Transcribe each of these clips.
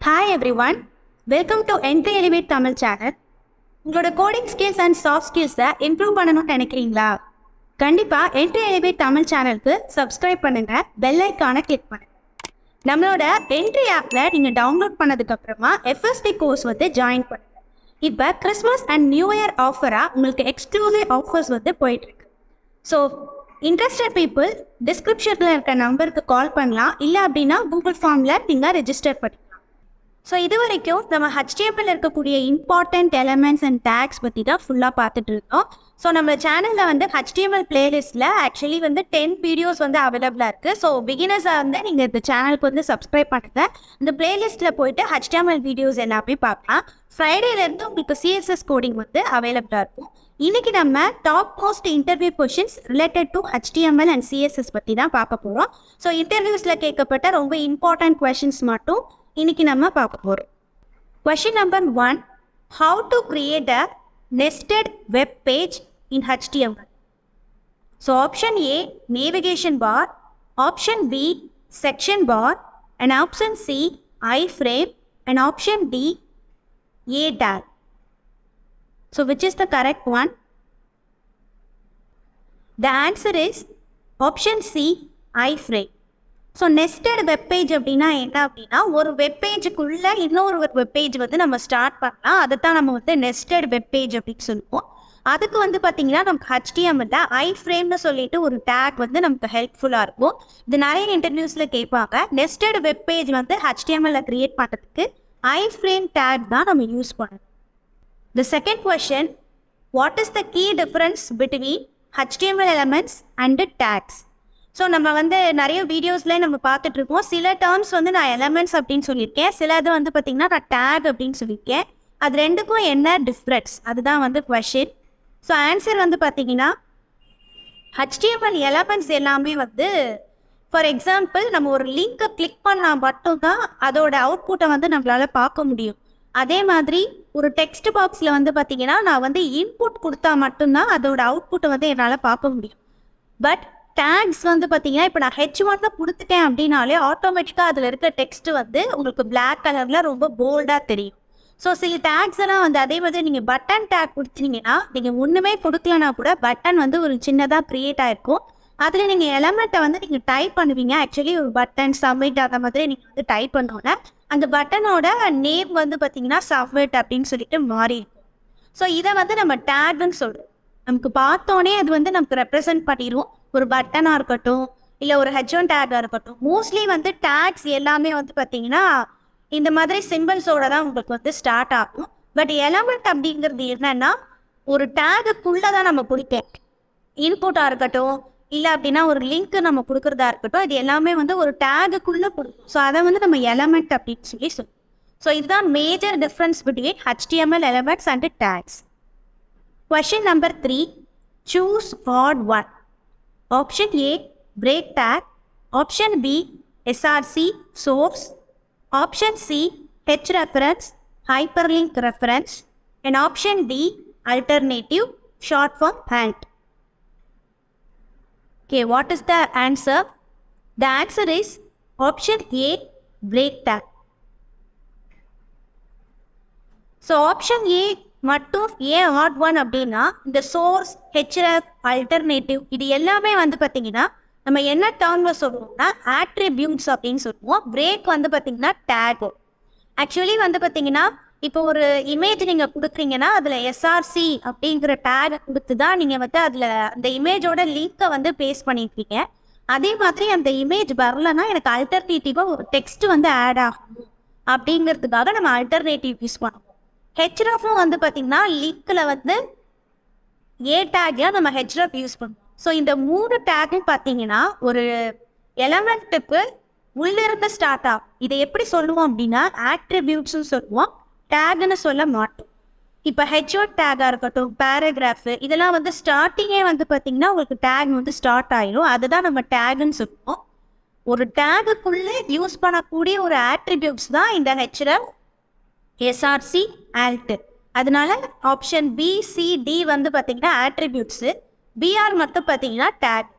Hi everyone welcome to Entri Elevate Tamil channel உங்களோட coding skills and soft ஸ்கில்ஸை improve பண்ணணும்னு நினைக்கிறீங்களா? கண்டிப்பாக என்ட்ரி எலிவேட் தமிழ் சேனலுக்கு சப்ஸ்கிரைப் பண்ணுங்கள் பெல் ஐக்கானை கிளிக் பண்ணுங்கள் நம்மளோட என்ட்ரி ஆப்பில் நீங்கள் டவுன்லோட் பண்ணதுக்கப்புறமா எஃப்எஸ்டி கோர்ஸ் வந்து ஜாயின் பண்ணுங்கள் இப்போ கிறிஸ்மஸ் அண்ட் நியூ இயர் ஆஃபராக உங்களுக்கு எக்ஸ்க்ளூசிவ் ஆஃபர்ஸ் வந்து போயிட்டுருக்கு. ஸோ இன்ட்ரெஸ்டட் பீப்புள் டிஸ்கிரிப்ஷனில் இருக்க நம்பருக்கு கால் பண்ணலாம். இல்லை அப்படின்னா கூகுள் ஃபார்மில் நீங்கள் ரெஜிஸ்டர் பண்ணிக்கலாம் ஸோ இது வரைக்கும் நம்ம ஹச்டிஎஃப்ல இருக்கக்கூடிய இம்பார்ட்டன்ட் எலமெண்ட்ஸ் அண்ட் டேக்ஸ் பற்றி தான் ஃபுல்லாக பார்த்துட்டு இருக்கோம். ஸோ நம்ம சேனலில் வந்து ஹச்டிஎம்எல் பிளேலிஸ்ட்டில் ஆக்சுவலி வந்து டென் வீடியோஸ் வந்து அவைலபிளாக இருக்குது ஸோ பிகினர்ஸாக வந்து நீங்கள் இந்த சேனலுக்கு வந்து சப்ஸ்கிரைப் பண்ணுங்க. இந்த பிளேலிஸ்ட்டில் போயிட்டு ஹச்டிஎம்எல் வீடியோஸ் எல்லாமே பார்க்கலாம். ஃப்ரைடேலேருந்து உங்களுக்கு சிஎஸ்எஸ் கோடிங் வந்து அவைலபிளாக இருக்கும். இன்றைக்கி நம்ம top most interview questions related to HTML and CSS பற்றி தான் பார்க்க போகிறோம் ஸோ இன்டர்வியூஸில் கேட்கப்பட்ட ரொம்ப இம்பார்ட்டன்ட் கொஷின்ஸ் மட்டும் இன்னைக்கு நம்ம பார்க்க போகிறோம் question number one how to create a nested web page in HTML so option A navigation bar option B section bar and option C iframe and option D a tag So which is the correct one? The answer is option C, iframe. So nested webpage அப்படின்னா என்ன அப்படின்னா ஒரு வெப்பேஜுக்குள்ளே இன்னொரு ஒரு webpage வந்து நம்ம start பண்ணலாம். அதை தான் நம்ம வந்து நெஸ்டட் வெப்பேஜ் அப்படின்னு சொல்லுவோம். அதுக்கு வந்து பார்த்தீங்கன்னா நமக்கு ஹச்டிஎம்ல ஐ ஃப்ரேம்னு சொல்லிட்டு ஒரு டேக் வந்து நமக்கு ஹெல்ப்ஃபுல்லாக இருக்கும். இது நிறைய இன்டர்வியூஸில் கேட்பாங்க. நெஸ்டட் வெப்பேஜ் வந்து ஹச்டிஎம்எல்ல கிரியேட் பண்ணுறதுக்கு ஐ ஃப்ரேம் டேக் தான் நம்ம யூஸ் பண்ணணும். The second question what is the key difference between HTML elements and tags so நம்ம வந்து நிறைய வீடியோஸ்லேயே நம்ம பார்த்துட்டு இருக்கோம் சில டேர்ம்ஸ் வந்து நான் எலமெண்ட்ஸ் அப்படின்னு சொல்லியிருக்கேன். சில இது வந்து பார்த்திங்கன்னா நான் டேக் அப்படின்னு சொல்லியிருக்கேன். அது ரெண்டுக்கும் என்ன டிஃப்ரென்ஸ் அதுதான் வந்து கொஷின் ஸோ ஆன்சர் வந்து பார்த்தீங்கன்னா ஹச்டிஎம்எல் எலமெண்ட்ஸ் எல்லாமே வந்து ஃபார் எக்ஸாம்பிள் நம்ம ஒரு லிங்க்கை கிளிக் பண்ணால் மட்டும்தான் அதோட அவுட்புட்டை வந்து நம்மளால் பார்க்க முடியும். அதே மாதிரி ஒரு டெக்ஸ்ட் பாக்ஸில் வந்து பார்த்தீங்கன்னா நான் வந்து இன்புட் கொடுத்தா மட்டும்தான் அதோட அவுட்புட்டை வந்து என்னால் பார்க்க முடியும். பட் டேக்ஸ் வந்து பார்த்தீங்கன்னா இப்போ நான் ஹெச் ஒன் தான் கொடுத்துட்டேன் அப்படின்னாலே ஆட்டோமேட்டிக்காக அதில் இருக்க டெக்ஸ்ட் வந்து உங்களுக்கு பிளாக் கலரில் ரொம்ப போல்டாக தெரியும். ஸோ சில டேக்ஸ் எல்லாம் வந்து அதே மாதிரி நீங்கள் பட்டன் டேக் கொடுத்தீங்கன்னா நீங்கள் ஒன்றுமே கொடுக்கலனா கூட பட்டன் வந்து ஒரு சின்னதாக க்ரியேட் ஆகிருக்கும் அதில் நீங்கள் எலமெண்ட்டை வந்து நீங்கள் டைப் பண்ணுவீங்க. ஆக்சுவலி ஒரு பட்டன் சப்மிட் அந்த மாதிரி நீங்கள் வந்து டைப் பண்ணோன்னே அந்த பட்டனோட நேம் வந்து பார்த்தீங்கன்னா சப்மிட் அப்படின்னு சொல்லிட்டு மாறி ஸோ இதை வந்து நம்ம டேக்னு சொல்கிறோம் நமக்கு பார்த்தோன்னே அது வந்து நமக்கு ரெப்ரசன்ட் பண்ணிடுவோம் ஒரு பட்டனாக இருக்கட்டும் இல்லை ஒரு ஹெச்ஒன் டேக்காக இருக்கட்டும் மோஸ்ட்லி வந்து டேக்ஸ் எல்லாமே வந்து பார்த்தீங்கன்னா இந்த மாதிரி சிம்பிள்ஸோட தான் உங்களுக்கு வந்து ஸ்டார்ட் ஆகும். பட் எலமெண்ட் அப்படிங்கிறது என்னன்னா ஒரு டேகுக்குள்ளே தான் நம்ம பிடிப்பேன் இன்புட்டாக இருக்கட்டும் இல்லை அப்படின்னா ஒரு லிங்க் நம்ம கொடுக்குறதா இருக்கட்டும் இது எல்லாமே வந்து ஒரு டேகுக்குள்ளே கொடுக்கும். ஸோ அதை வந்து நம்ம எலமெண்ட் அப்படின்னு சொல்லி சொல்லுவோம் ஸோ இதுதான் major difference between HTML elements and tags question number three choose odd one Option A break tag. Option B SRC source. Option C H reference hyperlink reference. And option D alternative short form halt. Okay, what is the answer? The answer is option A break tag. So option A மட்டும் ஏன் add one அப்படின்னா இந்த source HF alternative இது எல்லாமே வந்து பார்த்தீங்கன்னா நம்ம என்ன டேர்மில் சொல்லுவோம்னா ஆட்ரிபியூட்ஸ் அப்படின்னு சொல்லுவோம். பிரேக் வந்து பார்த்தீங்கன்னா டேகோ ஆக்சுவலி வந்து பார்த்தீங்கன்னா இப்போ ஒரு இமேஜ் நீங்கள் கொடுக்குறீங்கன்னா அதில் எஸ்ஆர்சி அப்படிங்கிற டேக் கொடுத்து தான் நீங்கள் வந்து அதில் அந்த இமேஜோட லிங்க்கை வந்து பேஸ்ட் பண்ணியிருப்பீங்க அதே மாதிரி அந்த இமேஜ் வரலன்னா எனக்கு அல்டர்னேட்டிவாக ஒரு டெக்ஸ்ட் வந்து ஆட் ஆகும். அப்படிங்கிறதுக்காக நம்ம அல்டர்னேட்டிவ் யூஸ் பண்ணுவோம் ஹெச்ரஃபும் வந்து பார்த்திங்கன்னா லிக்கில் வந்து ஏ டேக்காக நம்ம ஹெச்ரஃப் யூஸ் பண்ணுவோம் ஸோ இந்த மூணு டேக்கும் பார்த்தீங்கன்னா ஒரு எலமெண்ட்டுக்கு உள்ளிருந்து ஸ்டார்ட் ஆகும் இதை எப்படி சொல்லுவோம் அப்படின்னா ஆட்ரிபியூட்ஸ்னு சொல்லுவோம் டேக்னு சொல்ல மாட்டோம். இப்போ ஹெச்ஓட் டேக்காக இருக்கட்டும் பேராகிராஃபு இதெல்லாம் வந்து ஸ்டார்டிங்கே வந்து பார்த்திங்கன்னா உங்களுக்கு டேக் வந்து ஸ்டார்ட் ஆயிடும் அதுதான் நம்ம டேக்னு சொல்லுவோம். ஒரு டேகுக்குள்ளே யூஸ் பண்ணக்கூடிய ஒரு ஆட்ரிபியூட்ஸ் தான் இந்த ஹெச்ரஃப் எஸ்ஆர்சி ஆல்ட் அதனால ஆப்ஷன் பி சி டி வந்து பார்த்தீங்கன்னா ஆட்ரிபியூட்ஸு பிஆர் மட்டும் பார்த்தீங்கன்னா tag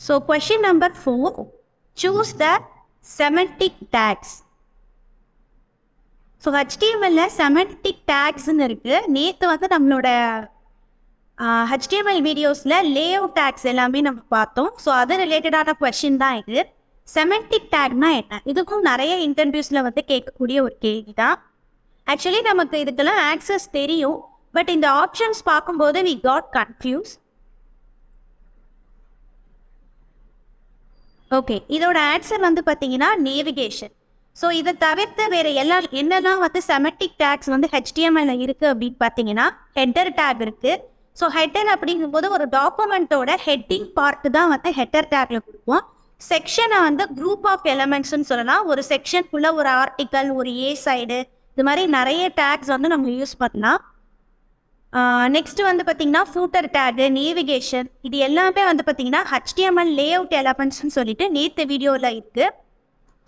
so question number four choose the semantic tags so ஹெச்டிஎம்எல்ல semantic டேக்ஸ்ன்னு இருக்குது நேற்று வந்து நம்மளோட ஹெச்டிஎம்எல் வீடியோஸில் லே அவுட் டேக்ஸ் எல்லாமே நம்ம பார்த்தோம். ஸோ அது ரிலேட்டடான கொஷின் தான் இது. செமெண்டிக் டேக்னா என்ன? இதுக்கும் நிறைய இன்டர்வியூஸில் வந்து கேட்கக்கூடிய ஒரு கேள்வி தான் ஆக்சுவலி நமக்கு இதுக்கெல்லாம் ஆக்சஸ் தெரியும். பட் இந்த ஆப்ஷன்ஸ் பார்க்கும்போது வி காட் கன்ஃபியூஸ் ஓகே இதோட ஆன்சர் வந்து பார்த்தீங்கன்னா நேவிகேஷன் ஸோ இதை தவிர்த்து வேறு எல்லா என்னெல்லாம் வந்து செமெட்டிக் டேக்ஸ் வந்து ஹெச்டிஎம்எல் இருக்குது அப்படின்னு பார்த்தீங்கன்னா ஹெட்டர் டேக் இருக்குது ஸோ ஹெட்டர் அப்படிங்கும்போது ஒரு டாக்குமெண்ட்டோட ஹெட்டிங் பார்ட்டு தான் வந்து ஹெட்டர் டேக்ல கொடுப்போம். செக்ஷனை வந்து குரூப் ஆஃப் எலமெண்ட்ஸ்னு சொல்லலாம். ஒரு செக்ஷனுக்குள்ள ஒரு ஆர்டிக்கல் ஒரு ஏ சைடு இது மாதிரி நிறைய டேக்ஸ் வந்து நம்ம யூஸ் பண்ணலாம். நெக்ஸ்ட் வந்து பார்த்தீங்கன்னா ஃபூட்டர் டேகு நேவிகேஷன் இது எல்லாமே வந்து பார்த்தீங்கன்னா ஹெச்டிஎம்எல் லே அவுட் எலமெண்ட்ஸ்னு சொல்லிட்டு நேற்று வீடியோவில் இருக்குது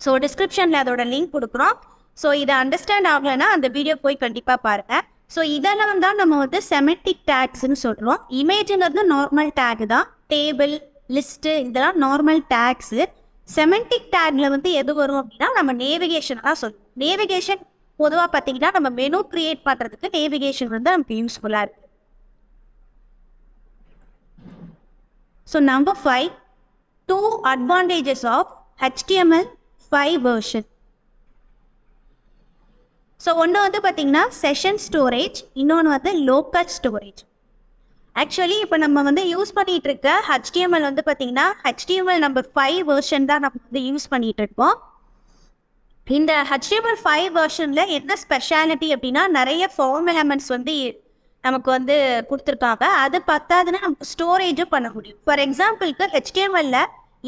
ஸோ டிஸ்கிரிப்ஷனில் அதோட லிங்க் கொடுக்குறோம். ஸோ இதை அண்டர்ஸ்டாண்ட் ஆகலைன்னா அந்த வீடியோ போய் கண்டிப்பாக பாருங்கள் ஸோ இதெல்லாம் தான் நம்ம வந்து செமெட்டிக் டேக்ஸ்ன்னு சொல்கிறோம் இமேஜுங்கிறது நார்மல் டேக் தான். டேபிள் லிஸ்ட்டு இதெல்லாம் நார்மல் டேக்ஸு செமெண்டிக் டேக்ல வந்து எது வரும் அப்படின்னா நம்ம நேவிகேஷன் தான் சொல்லுவோம் நேவிகேஷன் பொதுவாக பார்த்தீங்கன்னா நம்ம மெனு கிரியேட் பண்ணுறதுக்கு நேவிகேஷன் வந்து நமக்கு யூஸ்ஃபுல்லாக இருக்குது so number five two advantages of HTML five version so ஒன்று வந்து பார்த்தீங்கன்னா செஷன் ஸ்டோரேஜ் இன்னொன்று வந்து லோக்கல் ஸ்டோரேஜ் ஆக்சுவலி இப்போ நம்ம வந்து யூஸ் பண்ணிட்டு இருக்க ஹெச்டிஎம்எல் வந்து பார்த்தீங்கன்னா ஹெச்டிஎம்எல் நம்பர் ஃபைவ் வேர்ஷன் தான் நம்ம வந்து யூஸ் பண்ணிட்டு இருக்கோம் இந்த ஹெச்டிஎம்எல் ஃபைவ் வேர்ஷனில் என்ன ஸ்பெஷாலிட்டி அப்படின்னா நிறைய ஃபார்ம் எலமெண்ட்ஸ் வந்து நமக்கு வந்து கொடுத்துருக்காங்க. அது பத்தாதுன்னா நமக்கு ஸ்டோரேஜும் பண்ண முடியும். ஃபார் எக்ஸாம்பிளுக்கு ஹெச்டிஎம்எல்ல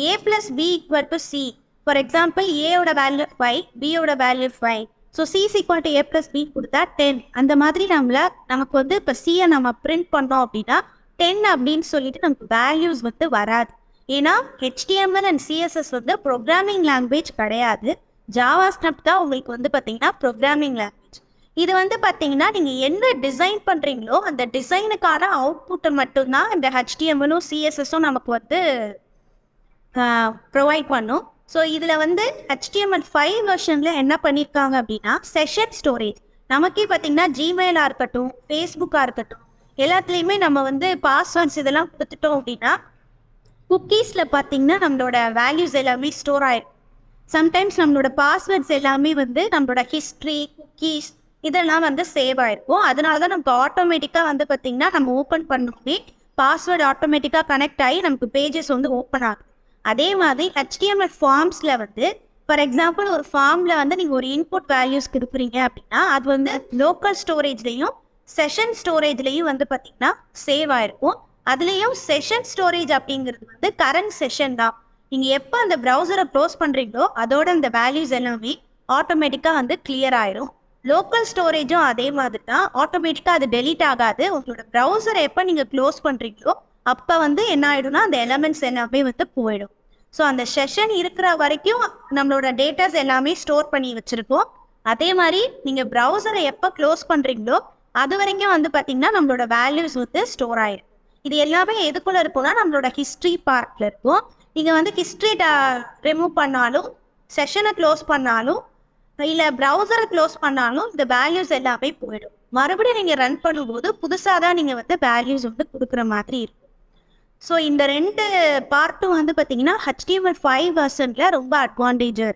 A plus B equal to C for example ஏயோட value five பியோட value five so C equal to A plus B கொடுத்தா டென் அந்த மாதிரி நம்மள நமக்கு வந்து இப்போ சியை நம்ம பிரிண்ட் பண்ணோம் அப்படின்னா டென் அப்படின்னு சொல்லிட்டு நமக்கு வேல்யூஸ் வந்து வராது. ஏன்னா ஹெச்டிஎம்எல் அண்ட் சிஎஸ்எஸ் வந்து ப்ரோக்ராமிங் லாங்குவேஜ் கிடையாது. ஜாவா ஸ்கிரிப்ட் தான் உங்களுக்கு வந்து பார்த்தீங்கன்னா ப்ரோக்ராமிங் லாங்குவேஜ் இது வந்து பார்த்தீங்கன்னா நீங்கள் என்ன டிசைன் பண்ணுறீங்களோ அந்த டிசைனுக்கான அவுட்புட்டை மட்டும்தான் இந்த ஹெச்டிஎம்எலும் சிஎஸ்எஸும் நமக்கு வந்து ப்ரொவைட் பண்ணும். ஸோ இதில் வந்து ஹெச்டிஎம்எல் ஃபைவ் வெர்ஷனில் என்ன பண்ணியிருக்காங்க அப்படின்னா செஷன் ஸ்டோரேஜ் நமக்கே பார்த்தீங்கன்னா ஜிமெயிலாக இருக்கட்டும் ஃபேஸ்புக்காக இருக்கட்டும் எல்லாத்துலேயுமே நம்ம வந்து பாஸ்வேர்ட்ஸ் இதெல்லாம் கொடுத்துட்டோம் அப்படின்னா குக்கீஸில் பார்த்தீங்கன்னா நம்மளோட வேல்யூஸ் எல்லாமே ஸ்டோர் ஆகிடும் சம்டைம்ஸ் நம்மளோட பாஸ்வேர்ட்ஸ் எல்லாமே வந்து நம்மளோட ஹிஸ்ட்ரி குக்கீஸ் இதெல்லாம் வந்து சேவ் ஆகிருக்கும் அதனால தான் நமக்கு ஆட்டோமேட்டிக்காக வந்து பார்த்தீங்கன்னா நம்ம ஓப்பன் பண்ணோமே பாஸ்வேர்டு ஆட்டோமேட்டிக்காக கனெக்ட் ஆகி நமக்கு பேஜஸ் வந்து ஓப்பன் ஆகும். அதே மாதிரி ஹெச்டிஎம்எல் ஃபார்ம்ஸில் வந்து ஃபார் எக்ஸாம்பிள் ஒரு ஃபார்மில் வந்து நீங்கள் ஒரு இன்புட் வேல்யூஸ் கொடுக்குறீங்க அப்படின்னா அது வந்து லோக்கல் ஸ்டோரேஜ்லேயும் செஷன் ஸ்டோரேஜ்லேயும் வந்து பார்த்தீங்கன்னா சேவ் ஆயிருக்கும். அதுலேயும் செஷன் ஸ்டோரேஜ் அப்படிங்கிறது வந்து கரண்ட் செஷன் தான். நீங்கள் எப்போ அந்த ப்ரௌசரை க்ளோஸ் பண்ணுறீங்களோ அதோட அந்த வேல்யூஸ் எல்லாமே ஆட்டோமேட்டிக்காக வந்து கிளியர் ஆயிரும். லோக்கல் ஸ்டோரேஜும் அதே மாதிரி தான். ஆட்டோமேட்டிக்காக அது டெலீட் ஆகாது. உங்களோட ப்ரௌசரை எப்போ நீங்கள் க்ளோஸ் பண்ணுறீங்களோ அப்போ வந்து என்ன ஆகிடும்னா அந்த எலமெண்ட்ஸ் எல்லாமே வந்து போயிடும். ஸோ அந்த செஷன் இருக்கிற வரைக்கும் நம்மளோட டேட்டாஸ் எல்லாமே ஸ்டோர் பண்ணி வச்சுருக்கோம். அதே மாதிரி நீங்கள் ப்ரௌசரை எப்போ க்ளோஸ் பண்ணுறீங்களோ அது வரைக்கும் வந்து பார்த்தீங்கன்னா நம்மளோட வேல்யூஸ் வந்து ஸ்டோர் ஆயிடும் இது எல்லாமே எதுக்குள்ளே இருக்கும்னா நம்மளோட ஹிஸ்ட்ரி பார்ட்டில் இருக்கும். நீங்கள் வந்து ஹிஸ்ட்ரி ரிமூவ் பண்ணாலும் செஷனை க்ளோஸ் பண்ணாலும் இல்லை ப்ரௌசரை க்ளோஸ் பண்ணாலும் இந்த வேல்யூஸ் எல்லாமே போயிடும். மறுபடியும் நீங்கள் ரன் பண்ணும்போது புதுசாக தான் நீங்கள் வந்து வேல்யூஸ் வந்து கொடுக்குற மாதிரி இருக்கும். ஸோ இந்த ரெண்டு பார்ட்டும் வந்து பார்த்தீங்கன்னா ஹெச்டிஎம்எல் ஃபைவ் பர்சன்ட்ல ரொம்ப அட்வான்டேஜாக